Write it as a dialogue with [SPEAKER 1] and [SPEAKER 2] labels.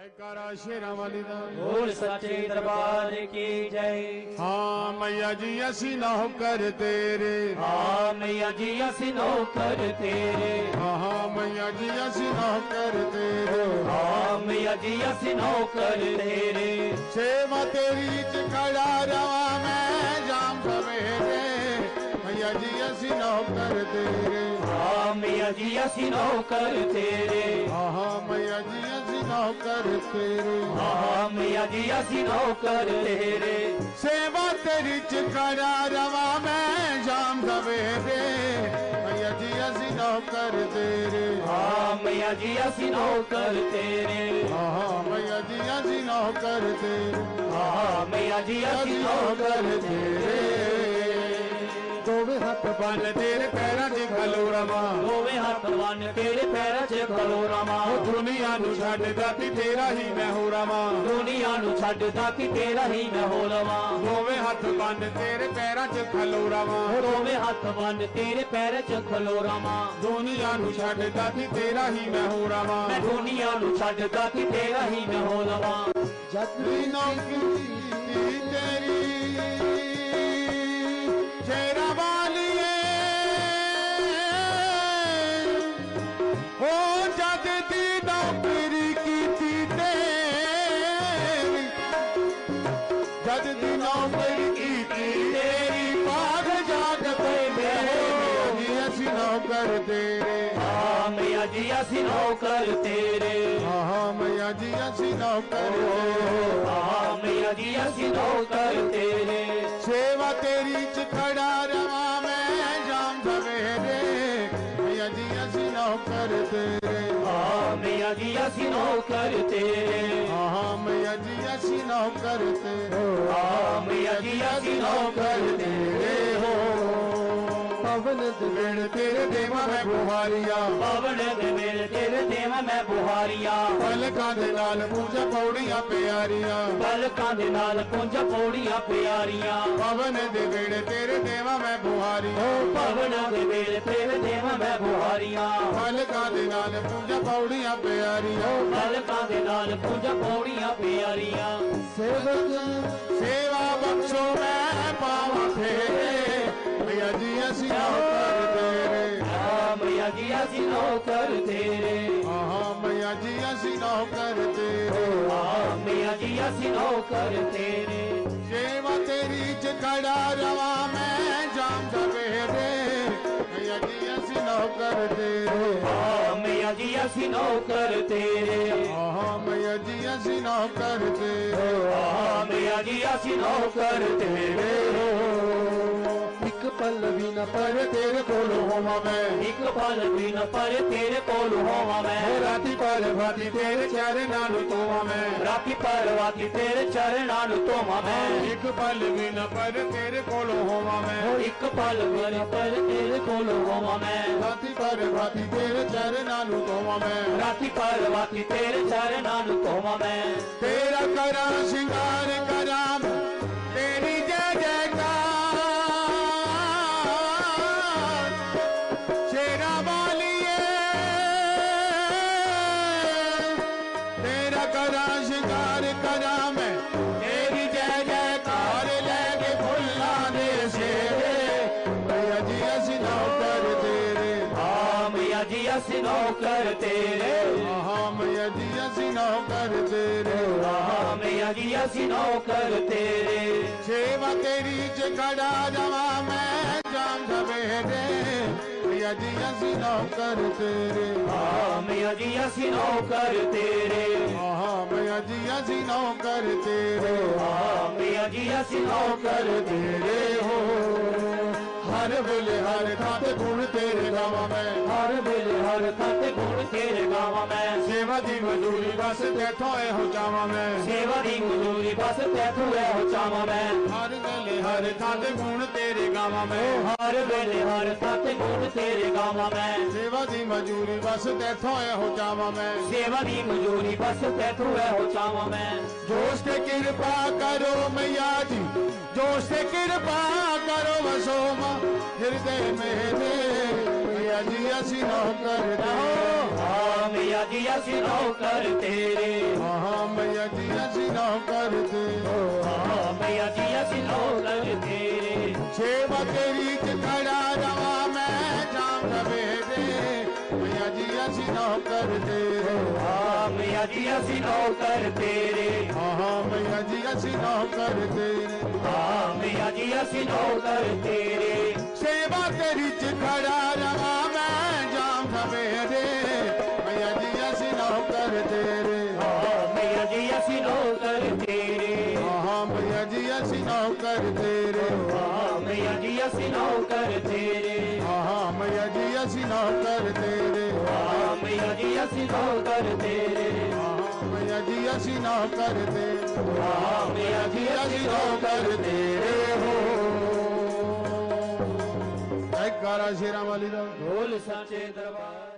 [SPEAKER 1] जयकारा श्री रामाली बोल
[SPEAKER 2] दरबार की जय।
[SPEAKER 1] हाँ मैया जी असी नौ कर तेरे।
[SPEAKER 2] हाँ मैया जी असी नौ कर तेरे।
[SPEAKER 1] हाँ मैया जी असी नौ कर तेरे।
[SPEAKER 2] हाँ मैया जी असी नौ कर तेरे।
[SPEAKER 1] सेवा तेरी च खड़ा रवा मैं जाम सवेरे ਜੀ ਅਸੀਂ ਨੌਕਰ ਤੇਰੇ
[SPEAKER 2] ਹਾਂ ਮਈਆ ਜੀ ਅਸੀਂ ਨੌਕਰ ਤੇਰੇ
[SPEAKER 1] ਹਾਂ ਮਈਆ ਜੀ ਅਸੀਂ ਨੌਕਰ ਤੇਰੇ
[SPEAKER 2] ਹਾਂ ਮਈਆ ਜੀ ਅਸੀਂ ਨੌਕਰ ਤੇਰੇ
[SPEAKER 1] ਸੇਵਾ ਤੇਰੀ ਚ ਖੜਾ ਰਵਾਂ ਮੈਂ ਜਾਮ ਸਵੇਰੇ ਮਈਆ ਜੀ ਅਸੀਂ ਨੌਕਰ ਤੇਰੇ
[SPEAKER 2] ਹਾਂ ਮਈਆ ਜੀ ਅਸੀਂ ਨੌਕਰ ਤੇਰੇ
[SPEAKER 1] ਹਾਂ ਮਈਆ ਜੀ ਅਸੀਂ ਨੌਕਰ ਤੇਰੇ
[SPEAKER 2] ਹਾਂ ਮਈਆ ਜੀ ਅਸੀਂ ਨੌਕਰ ਤੇਰੇ
[SPEAKER 1] ਦੋਵੇਂ
[SPEAKER 3] ਹੱਥ ਬੰਨ
[SPEAKER 1] ਤੇਰੇ ਪੈਰਾਂ 'ਚ ਖਲੋ ਰਵਾਂ।
[SPEAKER 2] ਦੋਵੇਂ ਹੱਥ ਬੰਨ ਤੇਰੇ ਪੈਰਾਂ 'ਚ ਖਲੋ ਰਵਾਂ। ਉਹ
[SPEAKER 1] ਦੁਨੀਆ ਨੂੰ ਛੱਡ ਦਾਤੀ ਤੇਰਾ ਹੀ ਮੈਂ ਹੋ ਰਵਾਂ।
[SPEAKER 2] ਦੁਨੀਆ ਨੂੰ ਛੱਡਦਾ ਕਿ ਤੇਰਾ ਹੀ ਮੈਂ ਹੋ ਲਵਾਂ
[SPEAKER 1] ਦੋਵੇਂ ਹੱਥ ਬੰਨ ਤੇਰੇ ਪੈਰਾਂ 'ਚ ਖਲੋ ਰਵਾਂ।
[SPEAKER 2] ਦੋਵੇਂ ਹੱਥ ਬੰਨ ਤੇਰੇ ਪੈਰਾਂ 'ਚ ਖਲੋ ਰਵਾਂ।
[SPEAKER 1] ਦੁਨੀਆ ਨੂੰ ਛੱਡ ਦਾਤੀ ਤੇਰਾ ਹੀ ਮੈਂ ਹੋ ਰਵਾਂ। ਮੈਂ
[SPEAKER 2] ਦੁਨੀਆ ਨੂੰ ਛੱਡਦਾ ਕਿ ਤੇਰਾ ਹੀ ਮੈਂ ਹੋ ਲਵਾਂ
[SPEAKER 3] ਜਦ ਵੀ ਨੌਕਰੀ ਤੇਰੀ
[SPEAKER 1] नौकर तेरे।
[SPEAKER 2] मैया जी असी नौकर तेरे।
[SPEAKER 1] हाँ मैया जी असी नौकर
[SPEAKER 2] हाँ मैया जी असी नौकर तेरे।
[SPEAKER 1] सेवा तेरी च खड़ा रवा मैं जाम सवेरे मैया जी असी नौकर तेरे।
[SPEAKER 2] हाँ मैया जी असी हाँ, नौकर तेरे।
[SPEAKER 1] हाँ मैया जी असी नौकर तेरे।
[SPEAKER 2] हाँ मैया जी असी हाँ, नौकर तेरे।
[SPEAKER 1] हो
[SPEAKER 3] ਹੋ ਪਵਨ ਦਿਵਣ ਤੇਰੇ
[SPEAKER 1] ਦੇਵਾ ਮੈਂ ਬੁਹਾਰੀਆ।
[SPEAKER 2] ਪਵਨ ਦੇ ਮੇਰੇ ਤੇਰੇ ਦੇਵਾਂ ਮੈਂ ਬੁਹਾਰੀਆਂ।
[SPEAKER 1] ਪਲਕਾਂ ਦੇ ਨਾਲ ਪੂਜਾ ਪੌੜੀਆਂ ਪਿਆਰੀਆਂ।
[SPEAKER 2] ਪਲਕਾਂ ਦੇ ਨਾਲ ਪੁੰਜ ਪੌੜੀਆਂ ਪਿਆਰੀਆਂ।
[SPEAKER 1] ਪਵਨ ਦੇ ਵੇੜੇ ਤੇਰੇ ਦੇਵਾ ਮੈਂ ਬੁਹਾਰੀਆ।
[SPEAKER 2] ਪਵਨ ਦੇ ਮੇਰੇ ਤੇਰੇ ਦੇਵਾਂ ਮੈਂ ਬੁਹਾਰੀਆਂ।
[SPEAKER 1] ਪਲਕਾਂ ਦੇ ਨਾਲ ਪੂਜਾ ਪੌੜੀਆਂ ਪਿਆਰੀਆਂ।
[SPEAKER 2] ਪਲਕਾਂ ਦੇ ਨਾਲ ਪੁੰਜ ਪੌੜੀਆਂ ਪਿਆਰੀਆਂ।
[SPEAKER 3] ਸੇਵਕ
[SPEAKER 1] ਸੇਵਾ ਬਖਸ਼ੋ ਮੈਂ ਪਾਵਾਂ ਫੇਰੇ। अजिया सी नौकर तेरे।
[SPEAKER 2] हाँ, हाँ, मैया जिया सी नौकर तेरे।
[SPEAKER 1] हाँ, मैया जिया सी नौकर तेरे।
[SPEAKER 2] मैया जिया सी नौकर तेरे।
[SPEAKER 1] सेवा तेरी च खड़ा रवा मैं जाम सवेरे मैया जिया सी नौकर तेरे।
[SPEAKER 2] मैया जिया सी नौकर तेरे।
[SPEAKER 1] मैया जिया सी नौकर तेरे।
[SPEAKER 2] मैया जिया सी नौकर तेरे।
[SPEAKER 3] एक पल भी न पर
[SPEAKER 1] तेरे कोल होवा मैं।
[SPEAKER 2] एक पल भी न पर तेरे कोल होवा मैं।
[SPEAKER 1] राती पर भाती तेरे चरणा नु तोवा मैं।
[SPEAKER 2] राती पर भाती तेरे चरणा नु तोवा मैं।
[SPEAKER 1] एक पल भी न पर तेरे कोल होवा मैं।
[SPEAKER 2] एक पल भी न पर तेरे कोल होवा मैं।
[SPEAKER 1] राती पर भाती तेरे चरणा नु तोवा मैं।
[SPEAKER 2] राती पर भाती तेरे चरणा नु तोवा मैं।
[SPEAKER 1] तेरा करा श्रृंगार करा
[SPEAKER 2] यदि असी नौकर तेरे।
[SPEAKER 1] हम यदि असी नौकर तेरे।
[SPEAKER 2] हम यदि असी नौकर तेरे।
[SPEAKER 1] सेवा तेरी च खड़ा जवा मैं जान सवेरे यदि असी नौकर तेरे।
[SPEAKER 2] हम यदि असी नौकर तेरे।
[SPEAKER 1] हम यदि असी नौकर तेरे।
[SPEAKER 2] हम यदि असी नौकर तेरे।
[SPEAKER 1] हो। हर बेले हर थात गुण तेरे गावा मैं।
[SPEAKER 2] हर बेले हर थात गुण तेरे गावा में।
[SPEAKER 1] सेवा दी मजूरी बस तैथो ए हो जावा मैं।
[SPEAKER 2] सेवा दी मजूरी बस तैथो ए हो चावा में।
[SPEAKER 1] हर बेले हर थात गुण तेरे गावा में।
[SPEAKER 2] हर बेले हर थात गुण तेरे गावा में।
[SPEAKER 1] सेवा दी मजूरी बस तैथो ए हो जावा मैं।
[SPEAKER 2] सेवा दी मजूरी बस तैथो ए हो चावा में।
[SPEAKER 1] जोश से कृपा करो मैया जी जोश से कृपा करो वसोमा हृदय मेरे मिया जी असी नौकर
[SPEAKER 2] हाँ मिया जी असी नौकर तेरे
[SPEAKER 1] हाँ मैया जी असी नौकर दे।
[SPEAKER 2] हाँ, मैया जी असी नौकर तेरे
[SPEAKER 1] सेवा तेरी खड़ा रवा मैं जाम सवेरे मैया जी असी नौकर तेरे
[SPEAKER 2] हाँ मैया जी असी नौकर तेरे
[SPEAKER 1] हाँ मैया जी असी नौकर तेरे
[SPEAKER 2] हाँ मैया जी असी नौकर तेरे
[SPEAKER 1] तेरी खड़ा रहा मैं जाम सवेरे मैया जी असी नौ तेरे।
[SPEAKER 2] मैया जी असी नौ तेरे।
[SPEAKER 1] हाँ मैया जी असी नौ कर तेरे
[SPEAKER 2] मैया जी असी नौकर तेरे।
[SPEAKER 1] हाँ मैया जी असी नौ तेरे।
[SPEAKER 2] हाँ, मैया जी असी नौकर तेरे।
[SPEAKER 1] हाँ, मैया जी असी नौ कर तेरे हाँ,
[SPEAKER 2] मैया जी असी नौ तेरे
[SPEAKER 1] हो। जयकारा शेरा वाली दा
[SPEAKER 2] बोल सच्चे दरबार